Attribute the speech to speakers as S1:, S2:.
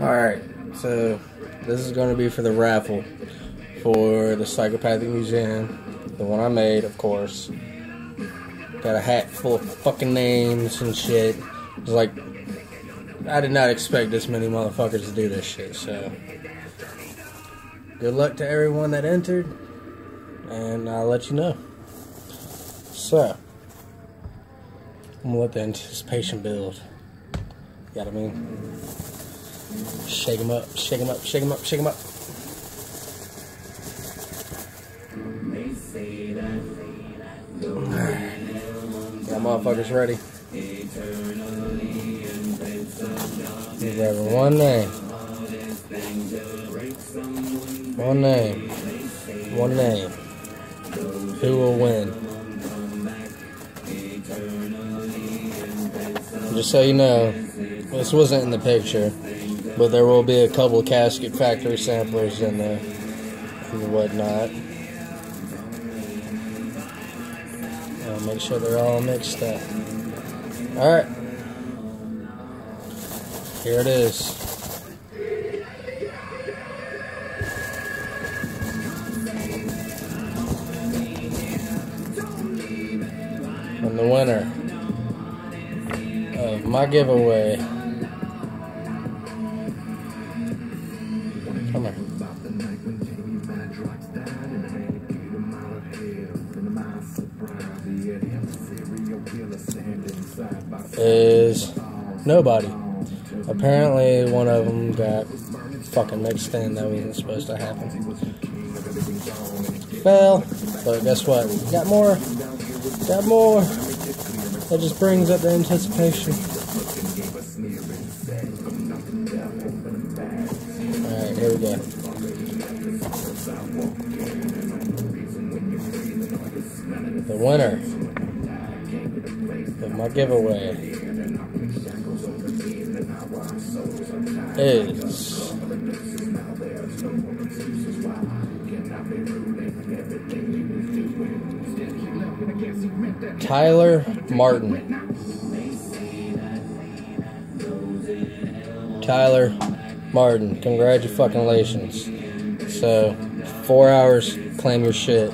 S1: Alright, so this is going to be for the raffle for the Psychopathic Museum. The one I made, of course. Got a hat full of fucking names and shit. It's like, I did not expect this many motherfuckers to do this shit, so. Good luck to everyone that entered, and I'll let you know. So, I'm gonna let the anticipation build. You know what I mean? Shake them up, shake them up, shake them up, shake them up. Got motherfuckers ready. He's having one name. One name. One name. Who will win? Just so you know, this wasn't in the picture, but there will be a couple casket factory samplers in there and whatnot. I'll make sure they're all mixed up. Alright. Here it is. And the winner of my giveaway. Is nobody. Apparently, one of them got fucking mixed in. That wasn't supposed to happen. Well, but guess what? Got more. Got more. That just brings up the anticipation. Alright, here we go. The winner of my giveaway is Tyler Martin. Tyler Martin, congratulations. So, four hours, claim your shit.